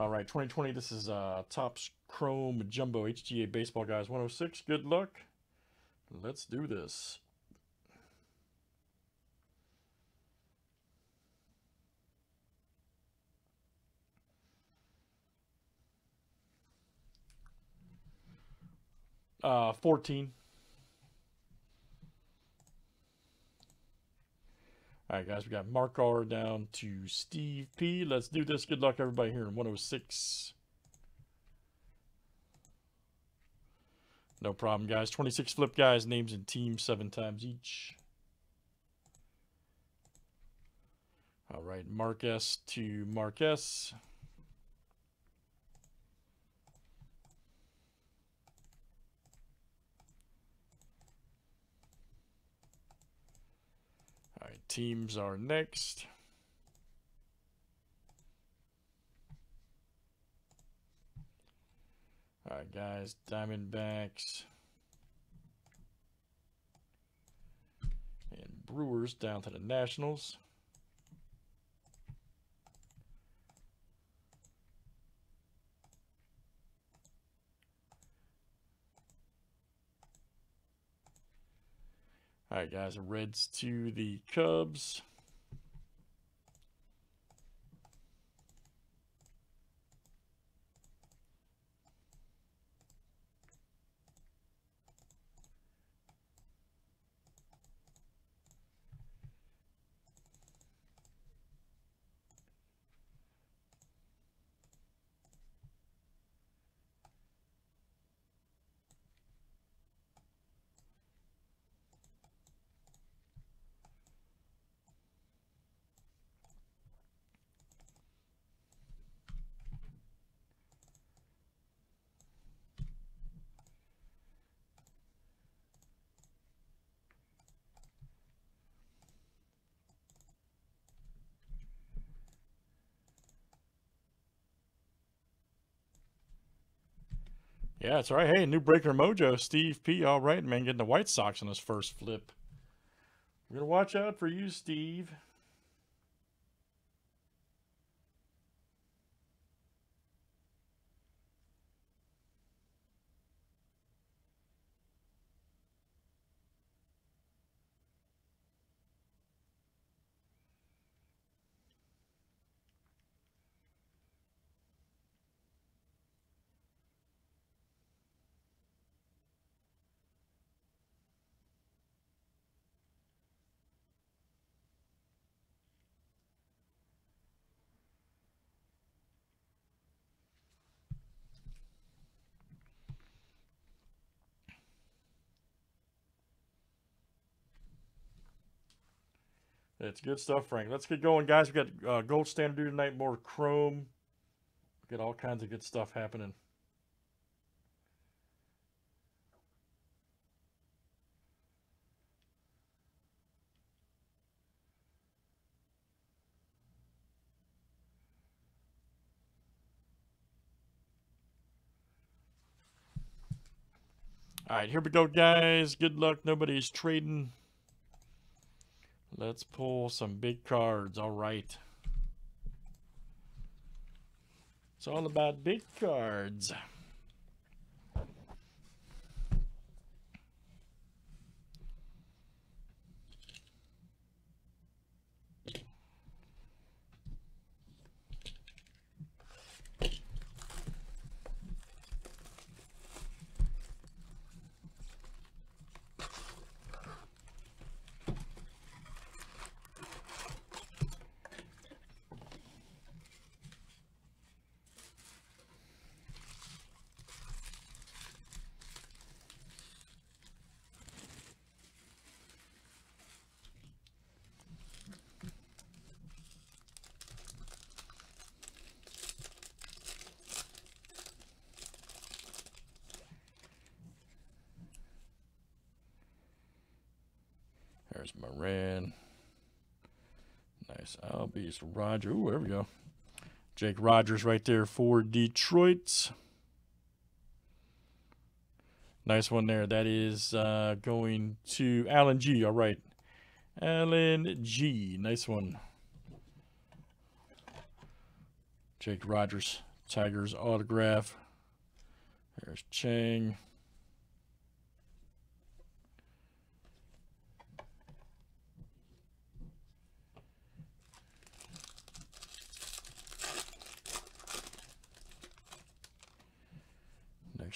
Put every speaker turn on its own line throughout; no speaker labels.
All right, 2020. This is uh, Topps Chrome Jumbo HTA Baseball Guys 106. Good luck. Let's do this. Uh, 14. All right, guys, we got Mark R down to Steve P. Let's do this. Good luck, everybody, here in 106. No problem, guys. 26 flip guys, names and teams seven times each. All right, Mark S to Mark S. teams are next. All right, guys, Diamondbacks and Brewers down to the Nationals. All right, guys, Reds to the Cubs. Yeah, that's right. Hey, new breaker mojo, Steve P. All right, man, getting the White Sox on his first flip. We're gonna watch out for you, Steve. It's good stuff, Frank. Let's get going, guys. We got uh, gold standard tonight, more chrome. We got all kinds of good stuff happening. All right, here we go, guys. Good luck. Nobody's trading. Let's pull some big cards. All right. It's all about big cards. There's Moran. Nice Albies. Roger. Ooh, there we go. Jake Rogers right there for Detroit. Nice one there. That is uh, going to Alan G. All right. Alan G. Nice one. Jake Rogers Tigers autograph. There's Chang.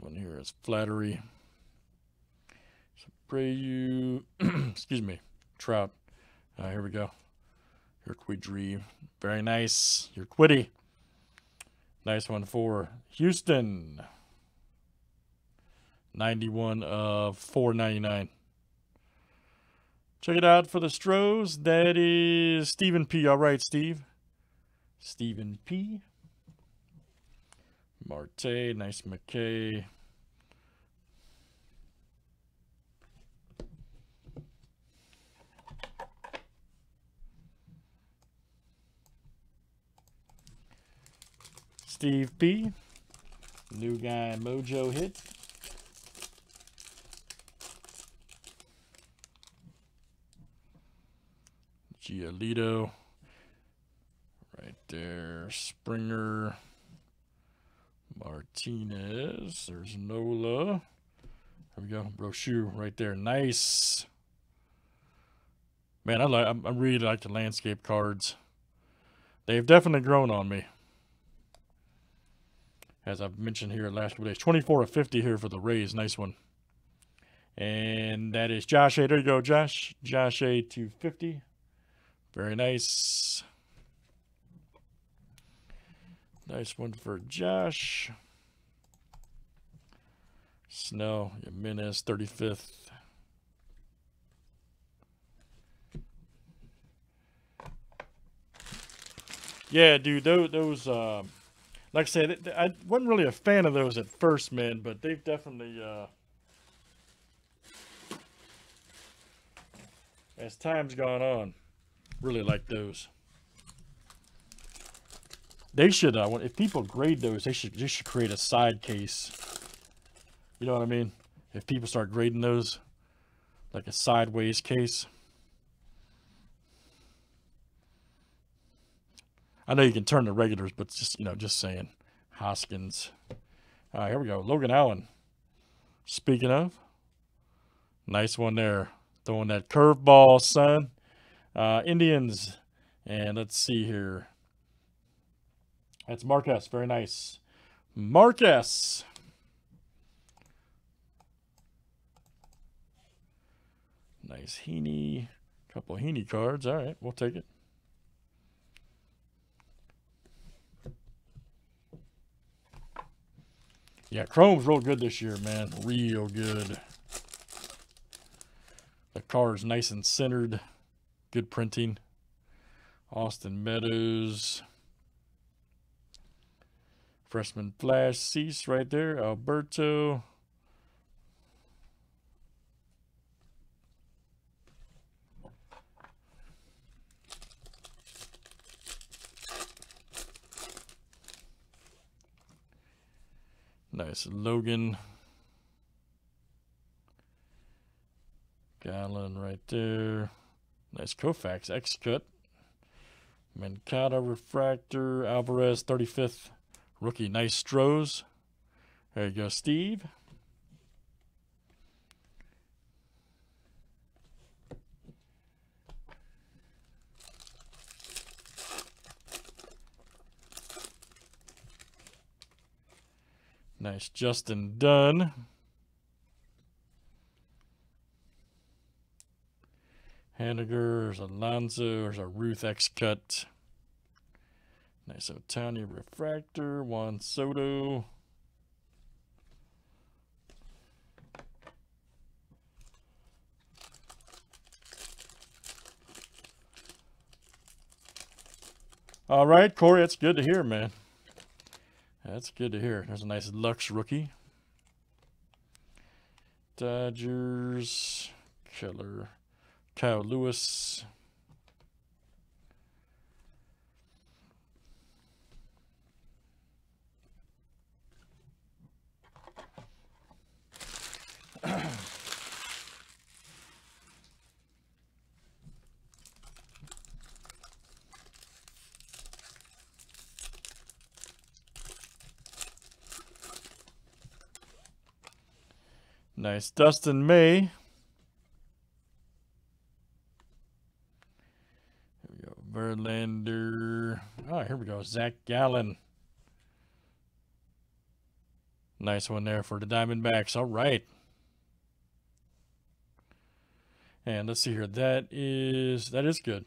One here is Flattery. So pray you, Excuse me. Trout. Uh, here we go. Your Quidry. Very nice. Your Quiddy. Nice one for Houston. 91 of 499. Check it out for the Stros. That is Stephen P. All right, Steve. Stephen P. Marte, nice McKay. Steve P. New guy Mojo hit. Giolito. Right there. Springer. Martinez. There's Nola. There we go. Brochure right there. Nice. Man, I like. I really like the landscape cards. They've definitely grown on me. As I've mentioned here last couple days, 24 of 50 here for the Rays. Nice one. And that is Josh A. There you go, Josh. Josh A. 250. Very nice. Nice one for Josh. Snell, Jimenez, 35th. Yeah, dude, those, those uh, like I said, I wasn't really a fan of those at first, man, but they've definitely, uh, as time's gone on, really like those. They should, uh, if people grade those, they should just should create a side case. You know what I mean? If people start grading those, like a sideways case. I know you can turn the regulars, but just, you know, just saying. Hoskins. All right, here we go. Logan Allen. Speaking of, nice one there. Throwing that curveball, son. Uh, Indians. And let's see here. That's Marcus. Very nice. Marcus. Nice Heaney. Couple Heaney cards. All right, we'll take it. Yeah, Chrome's real good this year, man. Real good. The card's nice and centered. Good printing. Austin Meadows. Freshman Flash Cease right there. Alberto. Nice. Logan. Gallen right there. Nice Koufax, X cut. Mancata Refractor. Alvarez 35th. Rookie, nice Stros. There you go, Steve. Nice Justin Dunn. Haniger, there's Alonso, there's a Ruth X cut. Nice Ohtani Refractor, Juan Soto. All right, Corey, that's good to hear, man. That's good to hear. There's a nice Lux rookie. Dodgers, Keller, Kyle Lewis. nice. Dustin May. Here we go. Verlander. Oh, here we go. Zac Gallen. Nice one there for the Diamondbacks. All right. And let's see here. That is that is good.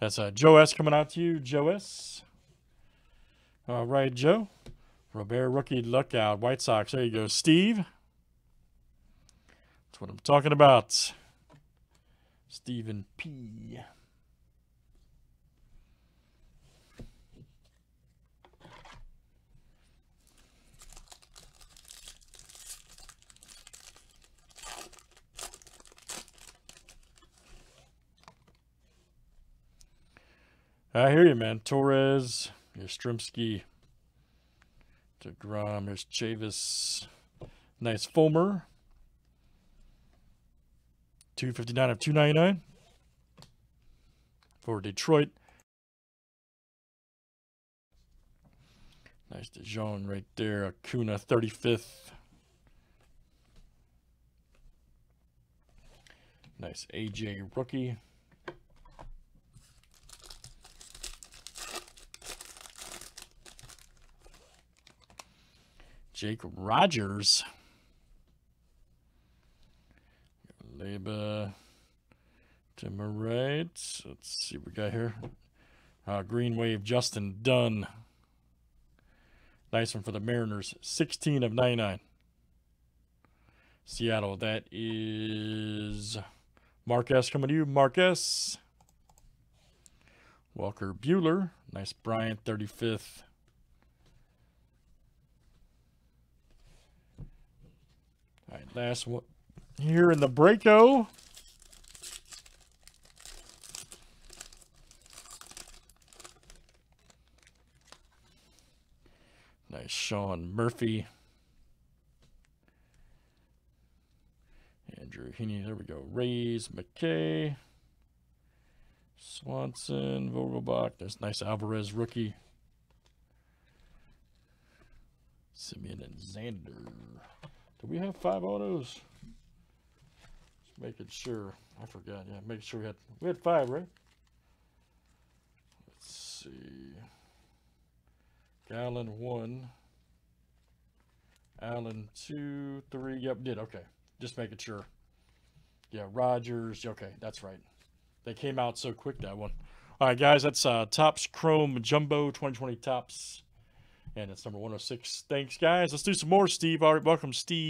That's uh, Joe S coming out to you, Joe S. All right, Joe. Robert rookie lookout. White Sox. There you go, Steve. That's what I'm talking about. Stephen P. I hear you, man. Torres, Yastrzemski, DeGrom, here's Chavis. Nice Fulmer. 259 of 299 for Detroit. Nice DeJong right there. Acuna 35th. Nice AJ rookie. Jake Rogers. Leba to my right. Let's see what we got here. Uh, Green Wave, Justin Dunn. Nice one for the Mariners. 16 of 99. Seattle, that is Marquez coming to you. Marquez. Walker Buehler. Nice Bryant, 35th. All right, last one here in the Breako. Nice Sean Murphy. Andrew Heaney. There we go. Rays, McKay. Swanson, Vogelbach. There's nice Alvarez rookie. Semien and Xander. Do we have five autos? Just making sure. I forgot. Yeah, making sure we had we had five, right? Let's see. Gallen one. Allen two, three. Yep, did okay. Just making sure. Yeah, Rogers. Okay, that's right. They came out so quick that one. All right, guys, that's uh, Topps Chrome Jumbo 2020 Topps, and it's number 106. Thanks, guys. Let's do some more, Steve. All right, welcome, Steve.